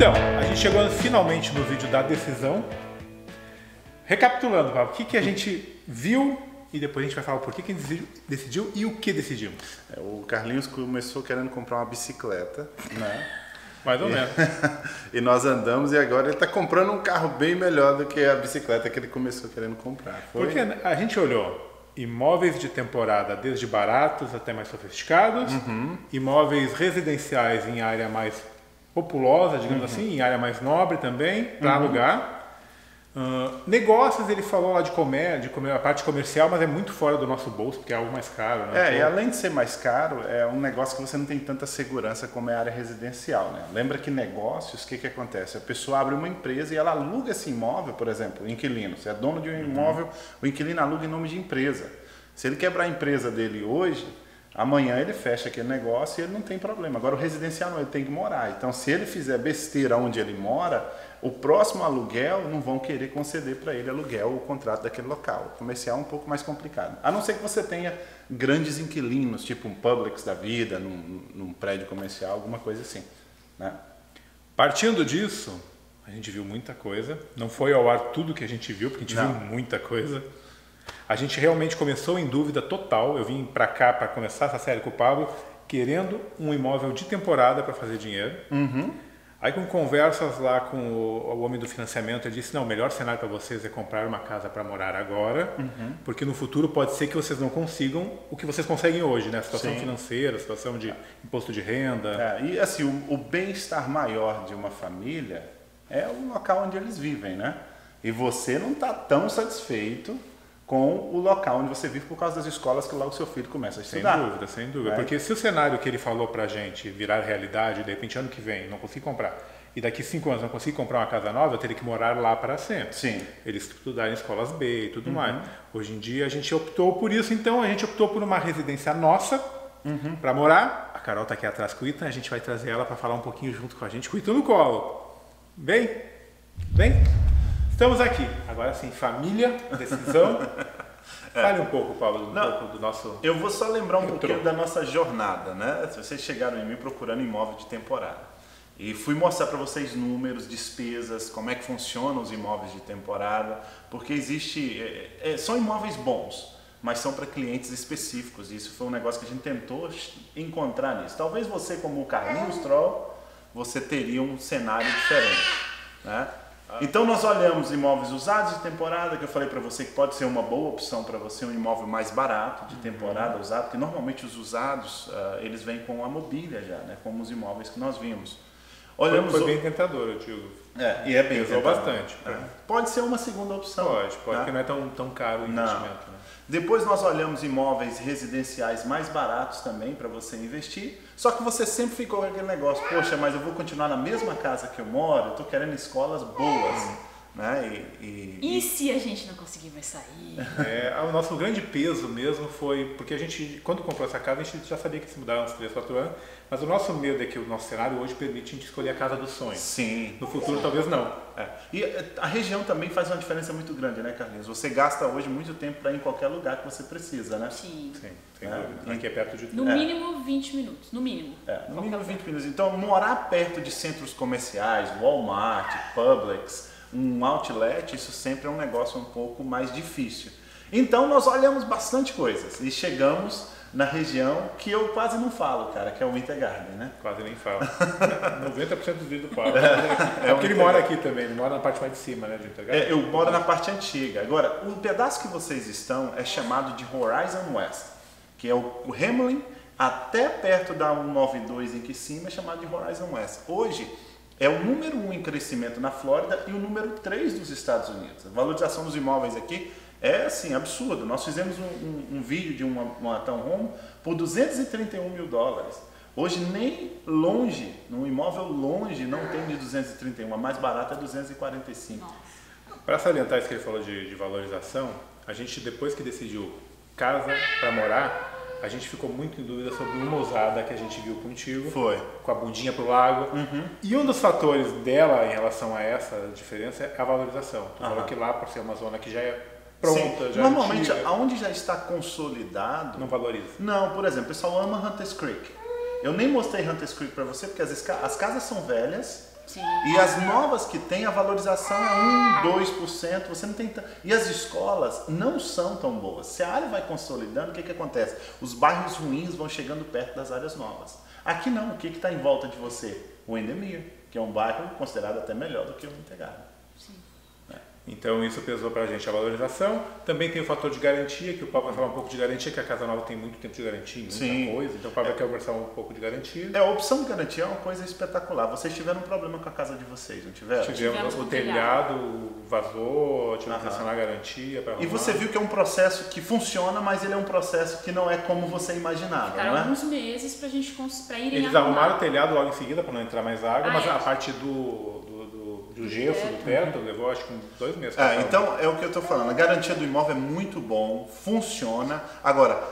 Então, a gente chegou finalmente no vídeo da decisão. Recapitulando, Paulo, o que, que a gente viu e depois a gente vai falar o porquê que a gente decidiu e o que decidimos. É, o Carlinhos começou querendo comprar uma bicicleta, né? Mais ou e, menos. e nós andamos e agora ele está comprando um carro bem melhor do que a bicicleta que ele começou querendo comprar. Foi? Porque a gente olhou imóveis de temporada, desde baratos até mais sofisticados, uhum. imóveis residenciais em área mais populosa, digamos uhum. assim, em área mais nobre também, para uhum. alugar. Uh, negócios, ele falou lá de comer, de comer a parte comercial, mas é muito fora do nosso bolso, porque é algo mais caro. Né? É, então, e além de ser mais caro, é um negócio que você não tem tanta segurança como é a área residencial. Né? Lembra que negócios, o que, que acontece? A pessoa abre uma empresa e ela aluga esse imóvel, por exemplo, o inquilino. Você é dono de um uhum. imóvel, uhum. o inquilino aluga em nome de empresa. Se ele quebrar a empresa dele hoje, Amanhã ele fecha aquele negócio e ele não tem problema. Agora o residencial não, ele tem que morar. Então, se ele fizer besteira onde ele mora, o próximo aluguel não vão querer conceder para ele aluguel ou contrato daquele local. O comercial é um pouco mais complicado. A não ser que você tenha grandes inquilinos, tipo um Publix da vida, num, num prédio comercial, alguma coisa assim. Né? Partindo disso, a gente viu muita coisa. Não foi ao ar tudo que a gente viu, porque a gente não. viu muita coisa. A gente realmente começou em dúvida total. Eu vim para cá para começar essa série com o Pablo, querendo um imóvel de temporada para fazer dinheiro. Uhum. Aí com conversas lá com o, o, homem do financiamento, ele disse, não, o melhor cenário para vocês é comprar uma casa para morar agora, uhum. porque no futuro pode ser que vocês não consigam o que vocês conseguem hoje, né? A situação Sim. financeira, a situação de imposto de renda. É, e assim, o, o bem-estar maior de uma família é o local onde eles vivem, né? E você não está tão satisfeito com o local onde você vive por causa das escolas que lá o seu filho começa a estudar. Sem dúvida, sem dúvida. É. Porque se o cenário que ele falou pra gente virar realidade, de repente ano que vem não consigo comprar, e daqui cinco anos não consigo comprar uma casa nova, eu teria que morar lá para sempre. Sim. Eles estudarem em escolas B e tudo uhum. mais. Hoje em dia a gente optou por isso, então a gente optou por uma residência nossa uhum. para morar. A Carol está aqui atrás com o Ethan, a gente vai trazer ela para falar um pouquinho junto com a gente, com o Ethan no colo. Bem? Bem? Estamos aqui. Agora sim, família, decisão. É. Fale um pouco, Paulo, um Não, pouco do nosso. Eu vou só lembrar um pouquinho da nossa jornada, né? Vocês chegaram em mim procurando imóvel de temporada. E fui mostrar para vocês números, despesas, como é que funcionam os imóveis de temporada, porque existe. É, é, são imóveis bons, mas são para clientes específicos. E isso foi um negócio que a gente tentou encontrar nisso. Talvez você, como o Carlinhos Troll, você teria um cenário diferente. Né? Então nós olhamos imóveis usados de temporada, que eu falei para você que pode ser uma boa opção para você, um imóvel mais barato de temporada uhum. usado, porque normalmente os usados uh, eles vêm com a mobília já, né, como os imóveis que nós vimos. Olhamos foi, foi bem tentador, eu digo. É, e é bem Pesou bastante. É. Pode ser uma segunda opção. Pode, pode, né? porque não é tão, tão caro o investimento. Né? Depois nós olhamos imóveis residenciais mais baratos também para você investir. Só que você sempre ficou com aquele negócio, poxa, mas eu vou continuar na mesma casa que eu moro, eu estou querendo escolas boas. Né? E, e, e, se a gente não conseguir mais sair? É, o nosso grande peso mesmo foi, porque a gente, quando comprou essa casa, a gente já sabia que se mudar uns 3, 4 anos, mas o nosso medo é que o nosso cenário hoje permite a gente escolher a casa dos sonhos. Sim. No futuro, talvez não. É. E eh, a região também faz uma diferença muito grande, né, Carlinhos? Você gasta hoje muito tempo para ir em qualquer lugar que você precisa, né? Sim. Sim, sem é. dúvida. Aqui é perto de No é. mínimo 20 minutos, no mínimo. É, no mínimo 20 minutos. Então, morar perto de centros comerciais, Walmart, Publix, um outlet, isso sempre é um negócio um pouco mais difícil. Então nós olhamos bastante coisas e chegamos na região que eu quase não falo, cara, que é o Winter Garden, né? Quase nem falo. 90% do vídeo do Paulo. É, é porque ele mora aqui também, ele mora na parte mais de cima, né, de Winter Garden. É, eu moro na parte antiga. Agora, o pedaço que vocês estão é chamado de Horizon West, que é o Hamlin até perto da 192 em que cima é chamado de Horizon West. Hoje é o número um em crescimento na Flórida e o número 3 dos Estados Unidos. A valorização dos imóveis aqui é assim, absurdo. Nós fizemos um, um, um vídeo de uma, uma townhome por 231 mil dólares. Hoje nem longe, num imóvel longe, não tem de 231, a mais barata é 245. Para salientar isso que ele falou de, de valorização, a gente depois que decidiu casa para morar, a gente ficou muito em dúvida sobre uma usada que a gente viu contigo. Foi. Com a bundinha pro lago. Uhum. E um dos fatores dela em relação a essa diferença é a valorização. Tu uhum. falou que lá, por ser uma zona que já é pronta, Sim. já Normalmente, antiga, aonde já está consolidado... Não valoriza. Não, por exemplo, o pessoal ama Hunters Creek. Eu nem mostrei Hunters Creek para você, porque as, as casas são velhas, Sim. E as novas que tem, a valorização é 1, 2%, você não tem t... E as escolas não são tão boas. Se a área vai consolidando, o que, que acontece? Os bairros ruins vão chegando perto das áreas novas. Aqui não, o que está em volta de você? O Endemir, que é um bairro considerado até melhor do que o Integrado. Então isso pesou para a gente a valorização. Também tem o fator de garantia, que o Pablo vai falar um pouco de garantia, que a Casa Nova tem muito tempo de garantia, muita Sim. coisa. Então o Pablo é. quer conversar um pouco de garantia. É, a opção de garantia é uma coisa espetacular. Vocês tiveram um problema com a casa de vocês, não tiveram? Tivemos, Tivemos o telhado vazou, tivemos que assinar a garantia. E você viu que é um processo que funciona, mas ele é um processo que não é como você imaginava, Ficaram não é? alguns meses para a gente irem Eles arrumar. arrumaram o telhado logo em seguida para não entrar mais água, ah, mas é. a parte do do gesso, do teto, levou acho que uns dois meses. É, então é o que eu estou falando. A garantia do imóvel é muito bom, funciona. Agora,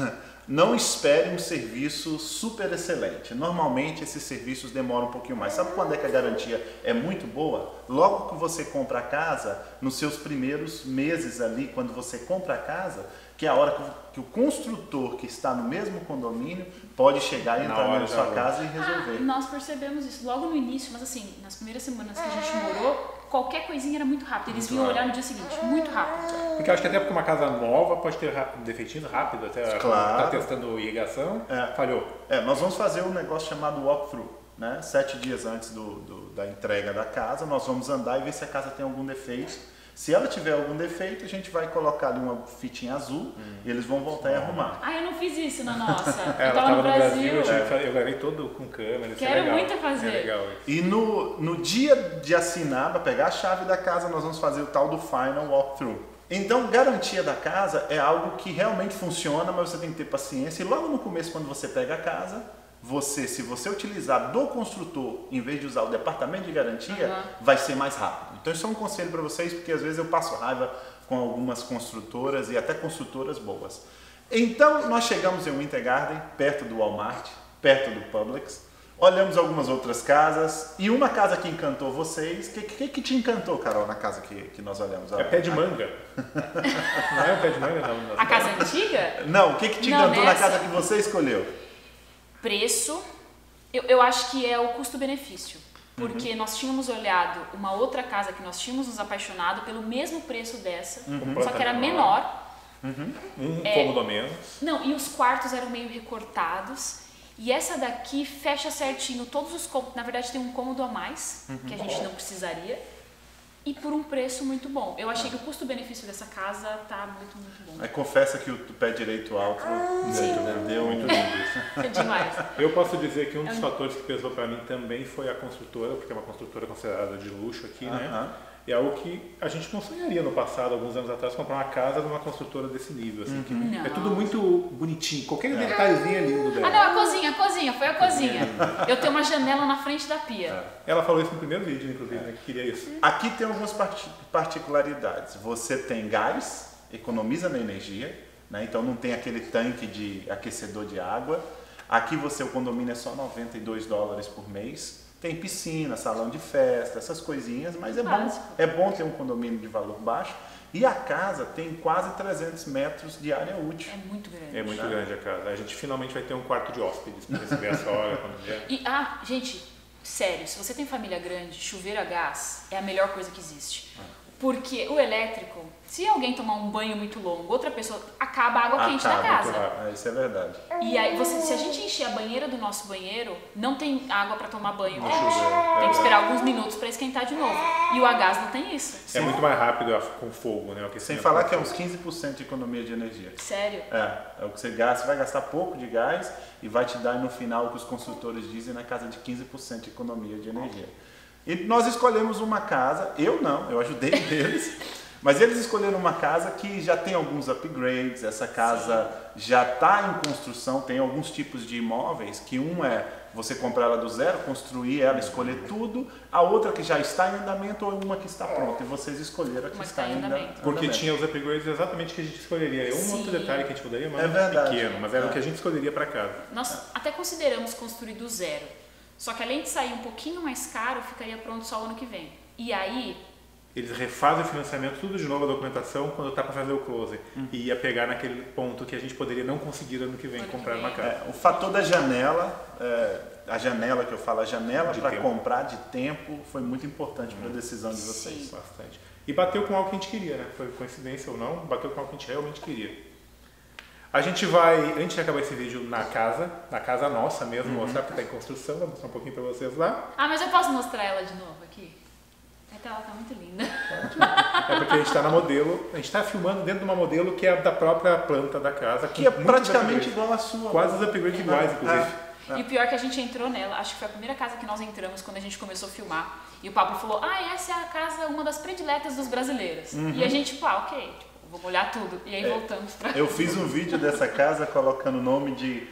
não espere um serviço super excelente. Normalmente esses serviços demoram um pouquinho mais. Sabe quando é que a garantia é muito boa? Logo que você compra a casa, nos seus primeiros meses ali, quando você compra a casa, que é a hora que o construtor que está no mesmo condomínio pode chegar e entrar na, na sua casa e resolver. Ah, nós percebemos isso logo no início, mas assim, nas primeiras semanas que a gente morou, qualquer coisinha era muito rápido. Eles muito vinham rápido. olhar no dia seguinte, muito rápido. Porque acho que até porque uma casa nova pode ter defeitinhos rápido, até claro. tá testando irrigação, é. falhou. É, nós vamos fazer um negócio chamado walkthrough. Né? Sete dias antes do, do, da entrega da casa, nós vamos andar e ver se a casa tem algum defeito se ela tiver algum defeito, a gente vai colocar ali uma fitinha azul hum. e eles vão voltar e arrumar. Ah, eu não fiz isso na nossa. ela estava no Brasil, Brasil eu, eu, gravei todo com câmera. Quero é muito fazer. É legal e no, no dia de assinar, para pegar a chave da casa, nós vamos fazer o tal do final walkthrough. Então, garantia da casa é algo que realmente funciona, mas você tem que ter paciência. E logo no começo, quando você pega a casa, você, se você utilizar do construtor em vez de usar o departamento de garantia, uhum. vai ser mais rápido. Então isso é um conselho para vocês, porque às vezes eu passo raiva com algumas construtoras e até construtoras boas. Então nós chegamos em Winter Garden, perto do Walmart, perto do Publix. Olhamos algumas outras casas e uma casa que encantou vocês. O que, que, que, te encantou, Carol, na casa que, que nós olhamos? É pé de manga. não é o pé de manga, não. A casa antiga? Não, o que, que te não, encantou nessa... na casa que você escolheu? Preço, eu, eu acho que é o custo-benefício. Porque uhum. nós tínhamos olhado uma outra casa que nós tínhamos nos apaixonado pelo mesmo preço dessa, uhum. só que era menor. Uhum. Um é, cômodo a menos. Não, e os quartos eram meio recortados. E essa daqui fecha certinho todos os cômodos. Na verdade, tem um cômodo a mais, que a uhum. gente não precisaria e por um preço muito bom. Eu achei que o custo-benefício dessa casa tá muito, muito bom. Aí confessa que o pé direito alto ah, sim. deu muito lindo. É demais. Eu posso dizer que um dos é fatores que pesou para mim também foi a construtora, porque é uma construtora considerada de luxo aqui, uh -huh. né? É algo que a gente não sonharia no passado, alguns anos atrás, comprar uma casa de uma construtora desse nível. Assim, uhum. É tudo muito bonitinho, qualquer é. detalhezinho é lindo dela. Ah, não, a cozinha, a cozinha, foi a cozinha. Eu tenho uma janela na frente da pia. É. Ela falou isso no primeiro vídeo, inclusive, né, que queria isso. Aqui tem algumas particularidades. Você tem gás, economiza na energia, né? então não tem aquele tanque de aquecedor de água. Aqui você, o condomínio é só 92 dólares por mês. Tem piscina, salão de festa, essas coisinhas, mas é bom, é bom ter um condomínio de valor baixo. E a casa tem quase 300 metros de área útil. É muito grande. É muito grande a casa. A gente finalmente vai ter um quarto de hóspedes para receber a sogra quando vier. E, ah, gente, sério, se você tem família grande, chuveiro a gás é a melhor coisa que existe. Porque o elétrico, se alguém tomar um banho muito longo, outra pessoa acaba a água quente da casa. É, isso é verdade. E aí, você, se a gente encher a banheira do nosso banheiro, não tem água para tomar banho. Tem que é esperar alguns minutos para esquentar de novo. E o a gás não tem isso. É muito mais rápido com fogo, né? Sem falar que é uns 15% de economia de energia. Sério? É, é o que você gasta, você vai gastar pouco de gás e vai te dar no final o que os construtores dizem na casa de 15% de economia de energia. E nós escolhemos uma casa, eu não, eu ajudei eles, mas eles escolheram uma casa que já tem alguns upgrades, essa casa Sim. já está em construção, tem alguns tipos de imóveis, que um é você comprar ela do zero, construir ela, escolher tudo, a outra que já está em andamento ou uma que está pronta, e vocês escolheram a que uma está, em andamento. Porque tinha os upgrades exatamente que a gente escolheria. Um Sim. outro detalhe que a gente poderia, mas é pequeno, mas era é. o que a gente escolheria para casa. Nós é. até consideramos construir do zero, só que além de sair um pouquinho mais caro, ficaria pronto só o ano que vem. E aí, eles refazem o financiamento, tudo de novo, a documentação, quando está para fazer o close. Uhum. E ia pegar naquele ponto que a gente poderia não conseguir ano que vem comprar uma casa. É, o fator da janela, é, a janela que eu falo, a janela para comprar de tempo foi muito importante para a decisão de vocês. Sim. Bastante. E bateu com algo que a gente queria, né? Foi coincidência ou não, bateu com algo que a gente realmente queria. A gente vai, antes de acabar esse vídeo, na casa, na casa nossa mesmo, uhum. mostrar porque está em construção, vou mostrar um pouquinho para vocês lá. Ah, mas eu posso mostrar ela de novo aqui? É que ela tá muito linda. É porque a gente está na modelo, a gente está filmando dentro de uma modelo que é da própria planta da casa. Que é praticamente igual à sua. Quase os upgrades iguais, inclusive. É. É. E o pior é que a gente entrou nela, acho que foi a primeira casa que nós entramos quando a gente começou a filmar. E o Pablo falou, ah, essa é a casa, uma das prediletas dos brasileiros. Uhum. E a gente, tipo, ah, ok, tipo, vou molhar tudo. E aí é, voltamos pra... Eu fiz um vídeo dessa casa colocando o nome de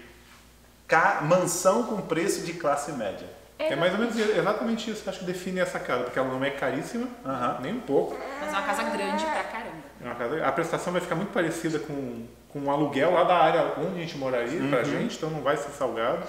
Ca... Mansão com preço de classe média. É, é mais ou menos exatamente isso que acho que define essa casa, porque ela não é caríssima, uhum. nem um pouco. Mas é uma casa grande pra caramba. É casa, a prestação vai ficar muito parecida com, com um aluguel lá da área onde a gente moraria uhum. pra gente, então não vai ser salgado.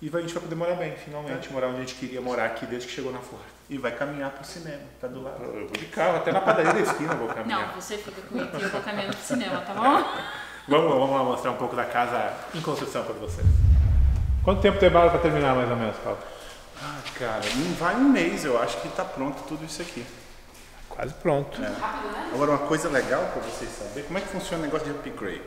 E a gente vai poder morar bem, finalmente, é. morar onde a gente queria morar aqui desde que chegou na Flórida. E vai caminhar pro cinema, tá do lado. Eu vou de carro, até na padaria da esquina eu vou caminhar. Não, você fica comigo e eu vou caminhando pro cinema, tá bom? vamos, vamos lá mostrar um pouco da casa em construção para vocês. Quanto tempo demora para terminar mais ou menos, Paulo? Ah, cara, não vai um mês, eu acho que tá pronto tudo isso aqui. Quase pronto. É. Agora, uma coisa legal para vocês saberem, como é que funciona o negócio de upgrade?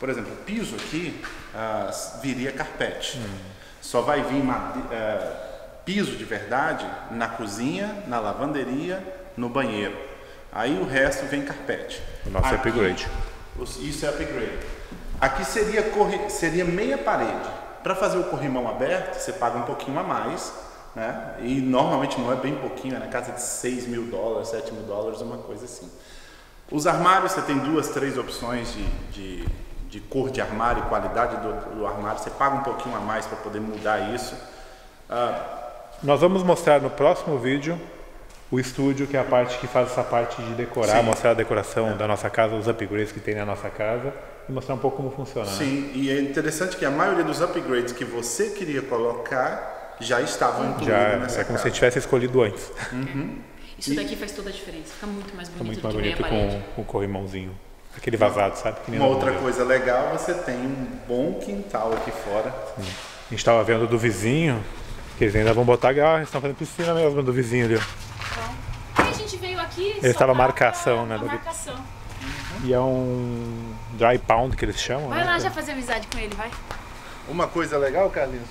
Por exemplo, o piso aqui uh, viria carpete. Hum. Só vai vir uh, piso de verdade na cozinha, na lavanderia, no banheiro. Aí o resto vem carpete. O nosso aqui, upgrade. Isso é upgrade. Aqui seria, seria meia parede. Para fazer o corrimão aberto, você paga um pouquinho a mais, né? E normalmente não é bem pouquinho, é na casa de 6 mil dólares, 7 mil dólares, uma coisa assim. Os armários, você tem duas, três opções de, de, de cor de armário e qualidade do, do, armário, você paga um pouquinho a mais para poder mudar isso. Ah, Nós vamos mostrar no próximo vídeo o estúdio, que é a parte que faz essa parte de decorar, Sim. mostrar a decoração é. da nossa casa, os upgrades que tem na nossa casa e mostrar um pouco como funciona. Né? Sim, né? e é interessante que a maioria dos upgrades que você queria colocar já estavam incluídos já, nessa É como casa. se tivesse escolhido antes. Uhum. Isso daqui faz toda a diferença, fica muito mais bonito. Fica muito mais bonito com, com o corrimãozinho. Aquele vazado, sabe? Uma outra coisa legal, você tem um bom quintal aqui fora. Sim. A gente estava vendo do vizinho, que eles ainda vão botar garra, eles estão fazendo piscina mesmo do vizinho ali. Então, a gente veio aqui. Ele estava marcação, né? Marcação. E é um dry pound que eles chamam. Vai né? lá já fazer amizade com ele, vai. Uma coisa legal, Carlinhos,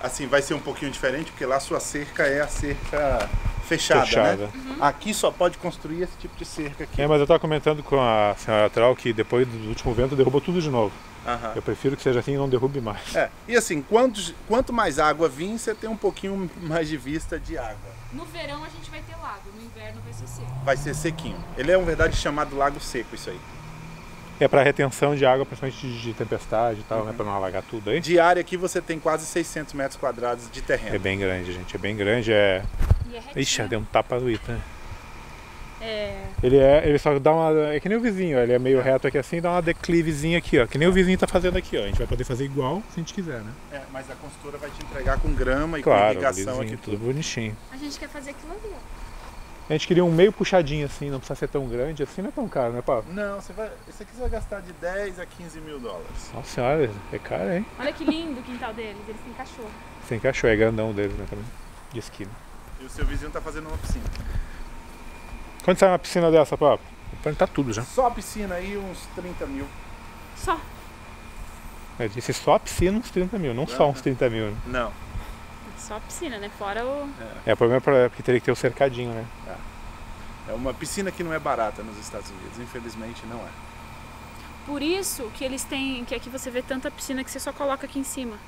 assim, vai ser um pouquinho diferente, porque lá a sua cerca é a cerca fechada, né? fechada. né? Uhum. Aqui só pode construir esse tipo de cerca aqui. É, mas eu estava comentando com a senhora lateral que depois do último vento derrubou tudo de novo. Uhum. Eu prefiro que seja assim e não derrube mais. É, e assim, quanto, quanto mais água vir, você tem um pouquinho mais de vista de água. No verão a gente vai ter lago, no inverno vai ser seco. Vai ser sequinho. Ele é, um verdade, chamado lago seco, isso aí. É para retenção de água, principalmente de tempestade e tal, né, uhum. né? Para não alagar tudo aí. De área aqui você tem quase 600 metros quadrados de terreno. É bem grande, gente. É bem grande. É... é Ixi, deu um tapa do Ita, né? É. Ele, é, ele só dá uma. É que nem o vizinho, ele é meio reto aqui assim, dá uma declivezinha aqui, ó. Que nem o vizinho tá fazendo aqui, ó. A gente vai poder fazer igual se a gente quiser, né? É, mas a consultora vai te entregar com grama e claro, com irrigação aqui. Tudo bonitinho. A gente quer fazer aquilo ali, ó. A gente queria um meio puxadinho assim, não precisa ser tão grande assim, não é tão caro, né, Paulo? Não, você vai, esse aqui você vai gastar de 10 a 15 mil dólares. Nossa senhora, é caro, hein? Olha que lindo o quintal deles, eles têm cachorro. Tem cachorro, é grandão deles, né, também, de esquina. E o seu vizinho tá fazendo uma piscina. Quanto sai uma piscina dessa, Paulo? Vou tá tudo já. Só a piscina aí, uns 30 mil. Só? Eu disse só a piscina, uns 30 mil, não, não só uns 30 mil. Né? Não. Só a piscina, né? Fora o... É, é o problema é porque teria que ter o cercadinho, né? É. É uma piscina que não é barata nos Estados Unidos, infelizmente não é. Por isso que eles têm, que aqui você vê tanta piscina que você só coloca aqui em cima.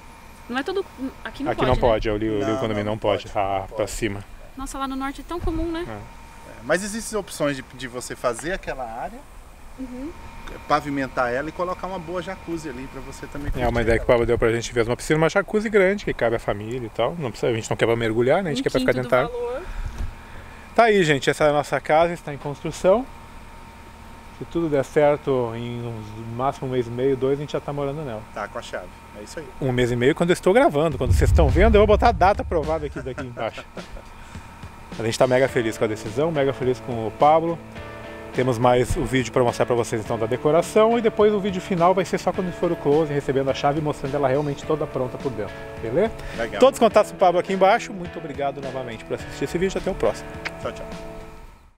Não é todo. Aqui não aqui pode. não né? pode, eu li, eu li o condomínio não, não pode, pode ah, para cima. Nossa, lá no norte é tão comum, né? É. É, mas existem opções de, de você fazer aquela área, uhum. pavimentar ela e colocar uma boa jacuzzi ali para você também. É uma ideia que o Pablo deu pra gente ver uma piscina, uma jacuzzi grande que cabe a família e tal. Não precisa, a gente não quer pra mergulhar, né? A gente um quer pra ficar dentro. Tá aí, gente. Essa é a nossa casa, está em construção. Se tudo der certo, em no máximo um mês e meio, dois, a gente já está morando nela. Tá com a chave. É isso aí. Um mês e meio quando eu estou gravando. Quando vocês estão vendo, eu vou botar a data provada aqui daqui embaixo. A gente está mega feliz com a decisão, mega feliz com o Pablo. Temos mais o vídeo para mostrar para vocês então da decoração e depois o vídeo final vai ser só quando for o close, recebendo a chave e mostrando ela realmente toda pronta por dentro, beleza? Legal. Todos os contatos do Pablo aqui embaixo. Muito obrigado novamente por assistir esse vídeo. Até o próximo. Tchau, tchau.